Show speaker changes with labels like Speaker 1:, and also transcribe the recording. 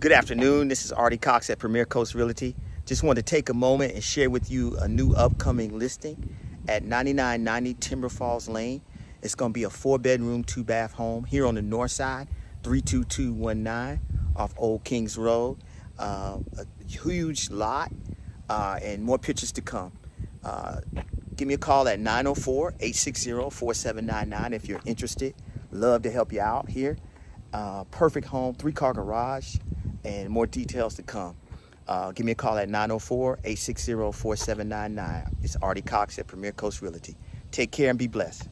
Speaker 1: Good afternoon. This is Artie Cox at Premier Coast Realty. Just wanted to take a moment and share with you a new upcoming listing at 9990 Timber Falls Lane. It's going to be a four bedroom, two bath home here on the north side, 32219 off Old Kings Road. Uh, a huge lot uh, and more pictures to come. Uh, give me a call at 904-860-4799 if you're interested. Love to help you out here. Uh, perfect home, three car garage, and more details to come. Uh, give me a call at 904-860-4799. It's Artie Cox at Premier Coast Realty. Take care and be blessed.